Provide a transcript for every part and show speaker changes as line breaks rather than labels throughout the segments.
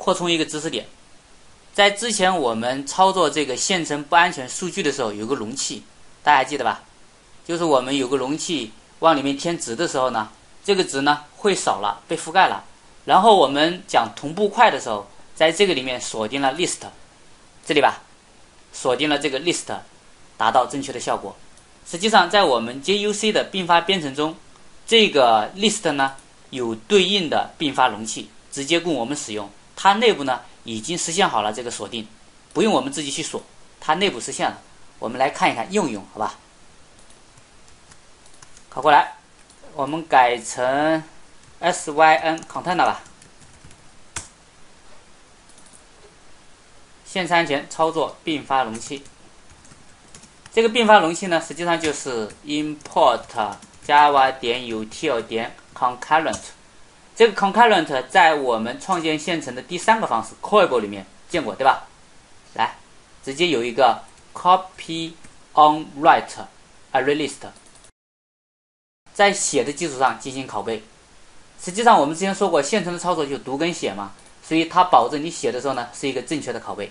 扩充一个知识点。在之前我们操作这个线程不安全数据的时候，有个容器，大家还记得吧？就是我们有个容器往里面添值的时候呢，这个值呢会少了，被覆盖了。然后我们讲同步快的时候，在这个里面锁定了 list，这里吧，锁定了这个 list，达到正确的效果。实际上，在我们 JUC 的并发编程中，这个 list 呢有对应的并发容器，直接供我们使用。它内部呢已经实现好了这个锁定，不用我们自己去锁，它内部实现了。我们来看一看用一用，好吧？拷过来，我们改成 syn container 吧。线程安全操作并发容器。这个并发容器呢，实际上就是 import java 点 util 点 concurrent。这个 concurrent 在我们创建线程的第三个方式 callable 里面见过，对吧？来，直接有一个 copy on write array list，在写的基础上进行拷贝。实际上我们之前说过，线程的操作就读跟写嘛，所以它保证你写的时候呢是一个正确的拷贝，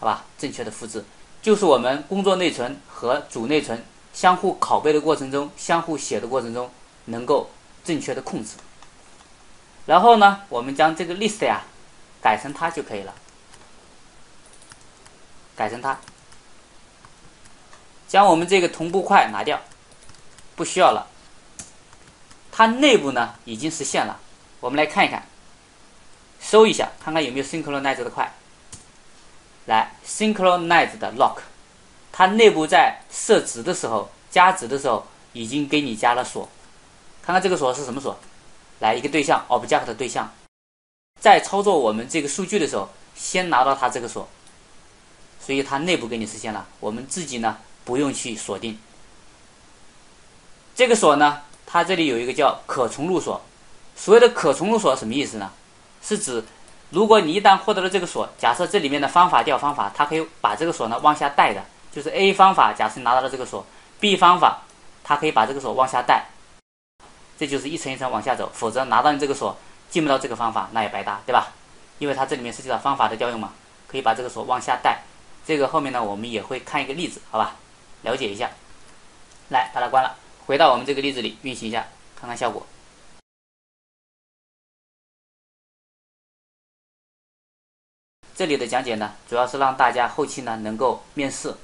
好吧？正确的复制，就是我们工作内存和主内存相互拷贝的过程中，相互写的过程中能够正确的控制。然后呢，我们将这个 list 呀改成它就可以了，改成它，将我们这个同步块拿掉，不需要了。它内部呢已经实现了，我们来看一看，搜一下，看看有没有 synchronize 的块。来，synchronize 的 lock，它内部在设值的时候、加值的时候已经给你加了锁，看看这个锁是什么锁。来一个对象，object 对象，在操作我们这个数据的时候，先拿到它这个锁，所以它内部给你实现了，我们自己呢不用去锁定。这个锁呢，它这里有一个叫可重入锁，所谓的可重入锁什么意思呢？是指如果你一旦获得了这个锁，假设这里面的方法调方法，它可以把这个锁呢往下带的，就是 A 方法，假设你拿到了这个锁，B 方法，它可以把这个锁往下带。这就是一层一层往下走，否则拿到你这个锁进不到这个方法，那也白搭，对吧？因为它这里面涉及到方法的调用嘛，可以把这个锁往下带。这个后面呢，我们也会看一个例子，好吧？了解一下。来，把它关了，回到我们这个例子里运行一下，看看效果。这里的讲解呢，主要是让大家后期呢能够面试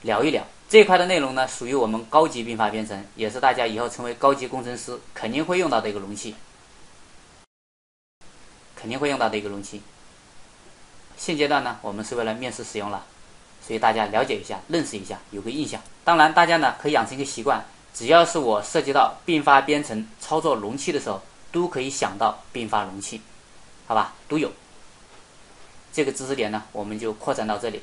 聊一聊。这块的内容呢，属于我们高级并发编程，也是大家以后成为高级工程师肯定会用到的一个容器，肯定会用到的一个容器。现阶段呢，我们是为了面试使用了，所以大家了解一下、认识一下，有个印象。当然，大家呢可以养成一个习惯，只要是我涉及到并发编程操作容器的时候，都可以想到并发容器，好吧？都有。这个知识点呢，我们就扩展到这里。